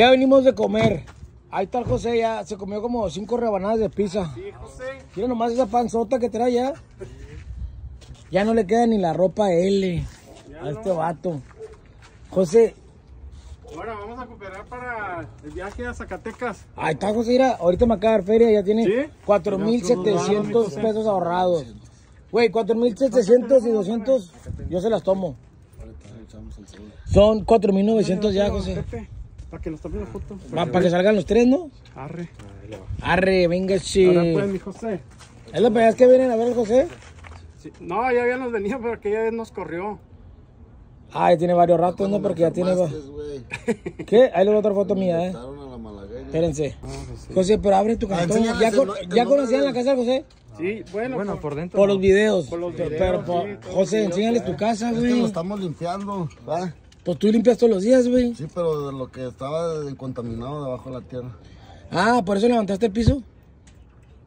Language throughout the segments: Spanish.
Ya venimos de comer. Ahí está el José, ya se comió como cinco rebanadas de pizza. Sí, José. Mira nomás esa panzota que trae ya. Ya no le queda ni la ropa L a este vato. José, Ahora vamos a cooperar para el viaje a Zacatecas. ahí está José, mira, ahorita me acaba de dar feria, ya tiene ¿Sí? 4.700 pesos ahorrados. Güey, 4.700 y 200, yo se las tomo. Son 4.900 ya, José. Para que nos tomen la foto. Va, para que salgan los tres, ¿no? Arre. Arre, venga, sí. Ahora pues, mi José. ¿Es la primera vez que vienen a ver al José? Sí. No, ya habíamos venido, pero que ya nos corrió. Ah, ya tiene varios ratos, ¿no? Porque ya tiene... ¿Qué? Ahí le voy a otra foto mía, ¿eh? Mataron a la malagueña. Espérense. José, pero abre tu cartón. enséñales ¿Ya, conocían la casa de José? Sí, bueno, por, por dentro. Por los videos. Por los videos, pero, sí, José, enséñales tu casa, Es que lo güey. estamos limpiando, ¿va? Pues tú limpias todos los días, güey. Sí, pero de lo que estaba contaminado debajo de la tierra. Ah, por eso levantaste el piso.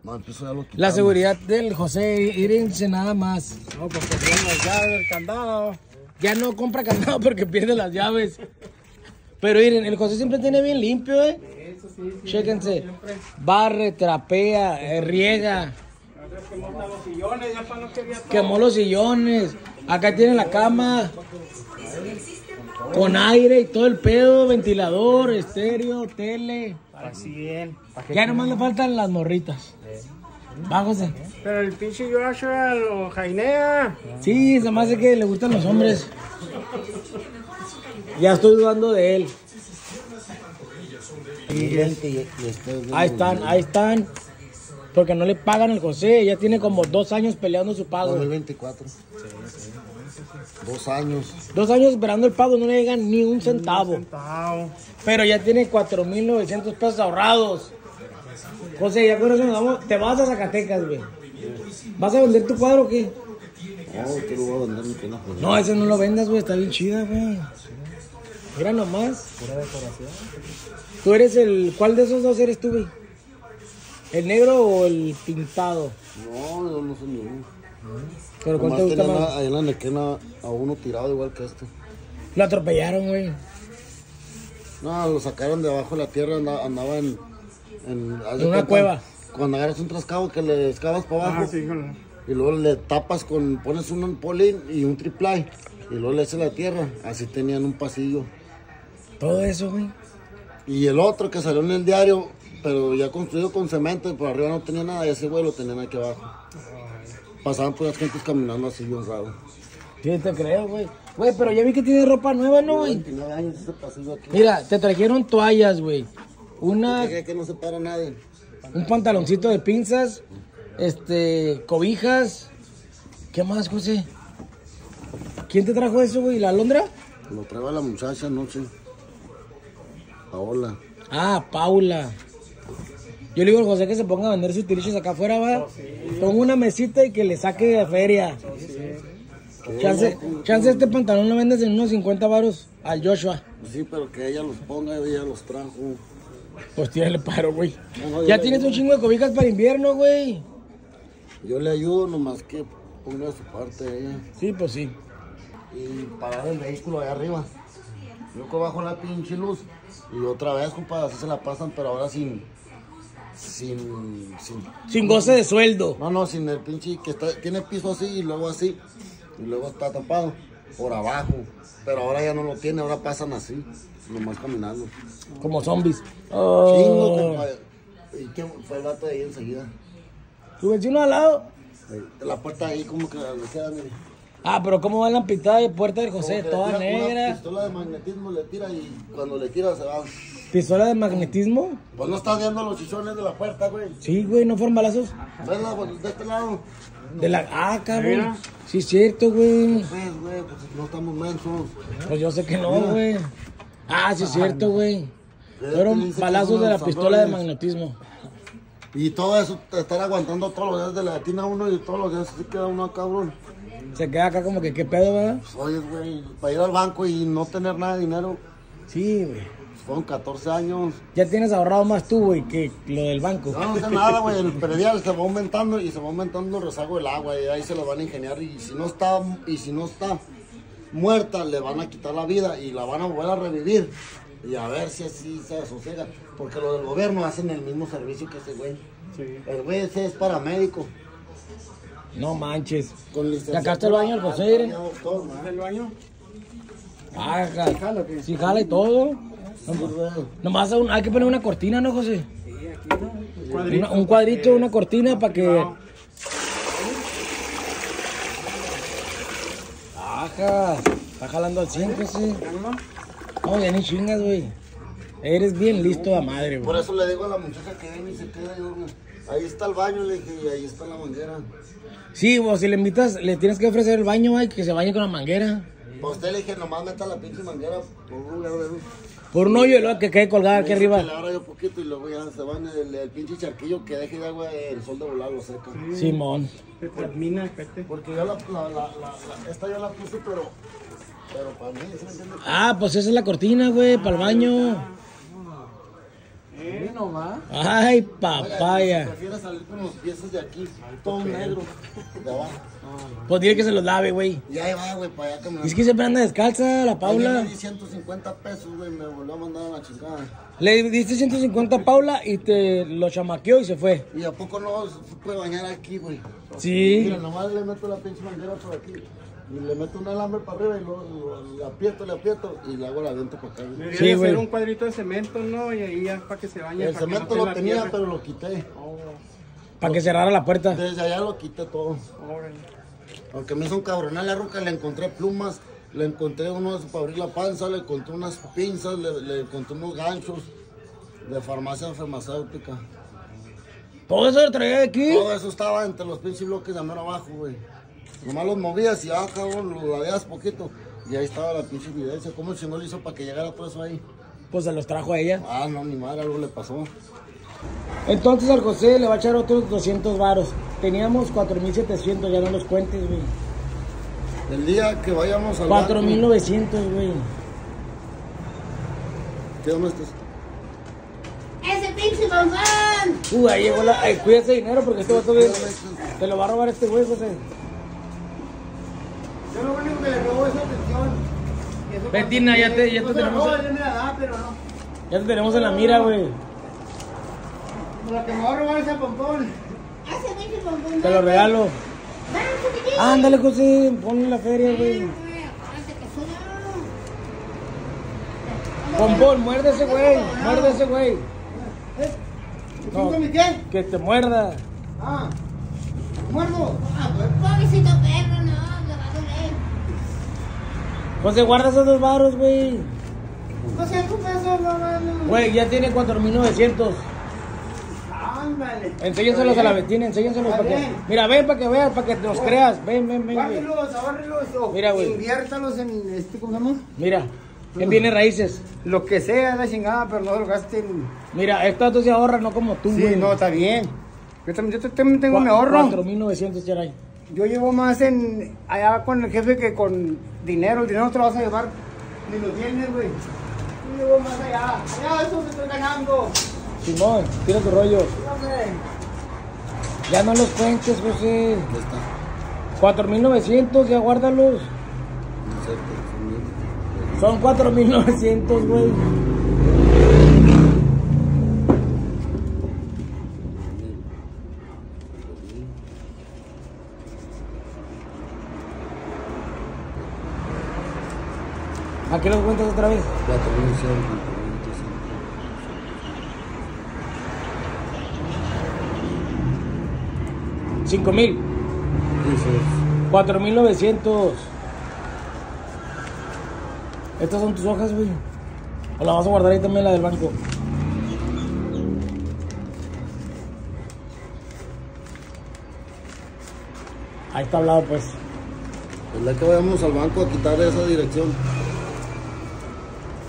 No, el piso ya lo quitamos. La seguridad del José, írense nada más. No, pues teníamos las llaves del candado. Ya no compra candado porque pierde las llaves. Pero miren, el José siempre tiene bien limpio, ¿eh? Chéquense. Barre, trapea, eh, riega. A ver, que monta los sillones, ya para no quería todo. Quemó los sillones. Acá tiene la cama. Con aire y todo el pedo, ventilador, estéreo, tele. Así bien. Ya nomás le faltan las morritas. Va, José. Pero el pinche Joshua lo jainea. Sí, se me hace que le gustan los hombres. Ya estoy dudando de él. Ahí están, ahí están. Porque no le pagan al José. Ya tiene como dos años peleando su pago. 2024. Dos años. Dos años esperando el pago, no le llegan ni un centavo. Centavo. Pero ya tiene 4.900 pesos ahorrados. José, ya con eso nos vamos. Te vas a Zacatecas, güey. ¿Vas a vender tu cuadro o qué? No, te lo voy a vender mi pena. No, ese no lo vendas, güey. Está bien chida, güey. Mira nomás. ¿Tú eres el... ¿Cuál de esos dos eres tú, güey? ¿El negro o el pintado? No, yo no soy ni uno. ¿Pero cuál te gusta más? a- ahí en la nequena a uno tirado igual que este. Lo atropellaron, güey. No, lo sacaron de abajo de la tierra, andaba, andaba en... En, una cuenta, cueva. Cuando agarras un trascabo que le excavas para abajo Ah, sí, y luego le tapas con... Pones un polín y un triplay y luego le haces la tierra. Así tenían un pasillo. Todo eso, güey. Y el otro que salió en el diario, pero ya construido con cemento y por arriba no tenía nada, y ese güey lo tenían aquí abajo. Pasaban por las gentes caminando así bien raro. Sí, te creo, güey. Güey, pero ya vi que tiene ropa nueva, ¿no, güey? 29 años ese pasillo aquí. Mira, te trajeron toallas, güey. Una, Que, que no se para nadie. un pantaloncito de pinzas, este, cobijas. ¿Qué más, José? ¿Quién te trajo eso, güey? ¿La Alondra? Lo trae la muchacha anoche. Paola. Ah, Paula. Yo le digo al José que se ponga a vender sus tiriches acá afuera, va. Pongo una mesita y que le saque de feria. Chance, chance este pantalón lo vendes en unos 50 varos al Joshua. Sí, pero que ella los ponga y ella los trajo. Pues tírale paro, güey. No, Ya tienes un chingo de cobijas para invierno, güey. Yo le ayudo nomás que ponga su parte ella. Sí, pues sí. Y parar el vehículo allá arriba. Yo que bajo la pinche luz. Y otra vez, compadre, así se la pasan, pero ahora sin. Sin. sin Sin goce de sueldo. no, no, sin el pinche que está, tiene piso así y luego así. Y luego está tapado por abajo. Pero ahora ya no lo tiene, ahora pasan así. Nomás caminando. Como zombies. Chingo, Oh. compadre. ¿Y qué fue el vato de ahí enseguida? ¿Tu vecino al lado? La puerta ahí, como que le queda, mire. Ah, pero ¿cómo va la pintada de puerta del José? Toda negra. pistola de magnetismo le tira y cuando le tira se va. ¿Pistola de magnetismo? Pues no estás viendo los chichones de la puerta, güey. Sí, güey, no fueron balazos. Venla, pues, de este lado. De la. Ah, cabrón. Mira. Sí, es cierto, güey. Pues, güey, pues no estamos mensos. Pues yo sé que no, güey. Ah, sí, es cierto, güey. Fueron balazos de la pistola de magnetismo. Y todo eso, te estar aguantando todos los días de la latina uno y todos los días se queda uno cabrón. Se queda acá como que, ¿qué pedo, verdad? Oye, güey, para ir al banco y no tener nada de dinero, Sí, güey. fueron 14 años. Ya tienes ahorrado más tú, güey, que lo del banco. No, no sé nada, güey. El predial se va aumentando y se va aumentando el rezago del agua y ahí se lo van a ingeniar y si no está y si no está muerta le van a quitar la vida y la van a volver a revivir Y a ver si así se asosiega. Porque los del gobierno hacen el mismo servicio que ese güey. Sí. El güey ese es paramédico. No manches. Está el baño miren. doctor, ¿Es el baño? Ah, jala? Si jala y todo. Sí. Nomás un- hay que poner una cortina, ¿no, José? Sí, aquí no. Un cuadrito. Una- un cuadrito, una cortina para que. Ajá. Está jalando al 100, José. No, ya ni chingas, güey. Eres bien listo a madre, Por güey. eso le digo a la muchacha que ven y se queda. Yo, ahí está el baño, le dije, y ahí está la manguera. Sí, vos si le invitas, le tienes que ofrecer el baño, güey, que se bañe con la manguera. Pues usted le dije, nomás meta la pinche manguera por un lugar de luz. Por un hoyo y luego que quede colgada aquí arriba. Que le abra yo poquito y luego ya se van el, el pinche charquillo que deje de agua el sol de volar lo seca. Simón. Se termina. Porque yo la, la, la, la, la- esta yo la puse, pero, pero para mí, ¿sí me entiendes? Ah, pues esa es la cortina, güey, para el baño. Ay, papaya. Prefiero salir con los pies de aquí, todo negro, de abajo. Pues dile que se los lave, güey. Y ahí va, güey, para allá que me... Es que siempre anda descalza la Paula. le di 150 pesos, güey, me volvió a mandar a la chingada. Le diste 150 a Paula y te lo chamaqueó y se fue. ¿Y a poco no se puede bañar aquí, güey? Sí. Mira, nomás le meto la pinche manguera por aquí. Y le meto un alambre para arriba y luego lo- le aprieto, le aprieto y le hago la viento para acá. Debería Sí, hacer un cuadrito de cemento, ¿no? Y ahí ya para que se bañe. El no cemento se lo tenía, tierra. pero lo quité. Oh, Para que cerrara la puerta. Desde allá lo quité todo. órale. Aunque me hizo un cabronal la ruca, le encontré plumas, le encontré unos para abrir la panza, le encontré unas pinzas, le, le encontré unos ganchos de farmacia farmacéutica. Todo eso lo traía de aquí. Todo eso estaba entre los pinches bloques de mero abajo, güey. Nomás los movías y ah, cabrón, los ladeabas poquito. Y ahí estaba la pinche evidencia. ¿Cómo el chingón le hizo para que llegara todo eso ahí? Pues se los trajo a ella. Ah, no, mi madre, algo le pasó. Entonces al José le va a echar otros 200 varos. Teníamos 4700, ya no los cuentes, güey. El día que vayamos al banco- 4900, güey. ¿Qué dónde estás? ¡Ese pinche bombón! Uh, ahí llegó la. Ay, cuida ese dinero porque este vato ¿Qué ve- dónde estás? te lo va a robar este güey, José. Yo lo único que le robo es atención. Betina, ya te- ya te no tenemos- robo, él me la da, pero no. Ya te tenemos en la mira, güey. Lo que me va a robar es el pompón. Te lo regalo. Ándale, José, ponle la feria, Eh, güey. Pompón, muerde ese güey, muerde ese güey. No. ¿Cinco mi qué? Que te muerda. Ah, muerdo. Ah, pues, Pobrecito perro, no, le va a doler. José, guarda esos dos varos, güey. 200 pesos, no, no, no. Güey, ya tiene 4900. Ándale. Enséñaselos a la Betina, enséñaselos Está para que. Mira, ven para que veas, para que nos creas. Ven, ven, ven, güey. Bárrelos, abárrelos Mira, güey. inviértalos en este, ¿cómo se llama? Mira, en bienes raíces. Lo que sea, la chingada, pero no lo gasten. Mira, esto tú se ahorra, no como tú, Sí, güey. no, está bien. Yo también, yo también tengo mi ahorro. 4900 ya hay. Yo llevo más en allá con el jefe que con dinero. El dinero no te lo vas a llevar ni lo tienes, güey. Yo llevo más allá. Allá eso me estoy ganando. Simón, tira tu rollo. Ya no los cuentes, José. Ya está. 4900, ya guárdalos. No sé, Son 4900, güey. ¿A qué los cuentas otra vez? 4100, 5000. 4900. Estas son tus hojas, güey. O la vas a guardar ahí también la del banco. Ahí está hablado, pues. El día que vayamos al banco a quitar esa dirección,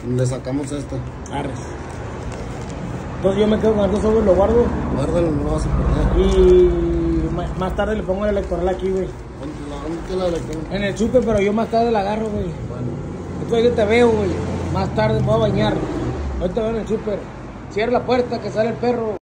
le sacamos esta. Arres. Entonces yo me quedo con estos sobres, lo guardo. Guárdalo, no lo vas a perder. Y más tarde le pongo el electoral aquí, güey. ¿Dónde la- la? En el súper, pero yo más tarde la agarro, güey. Bueno. Después yo te veo, güey. Más tarde me voy a bañar. Ahorita te veo en el súper. Cierra la puerta que sale el perro.